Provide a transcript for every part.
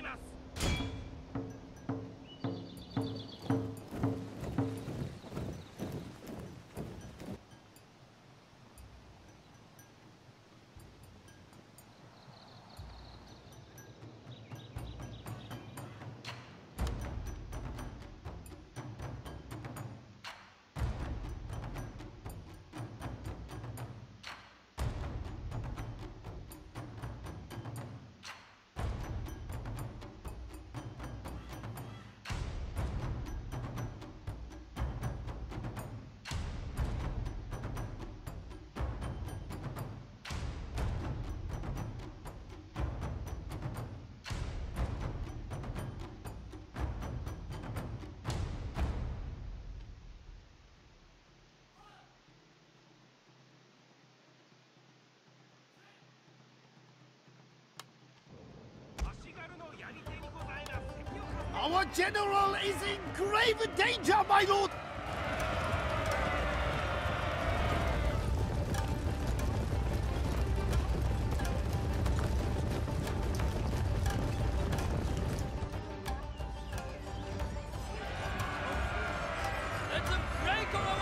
います。Our general is in grave danger, my lord! Let them break on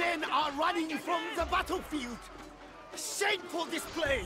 men are running from the battlefield! Shameful display!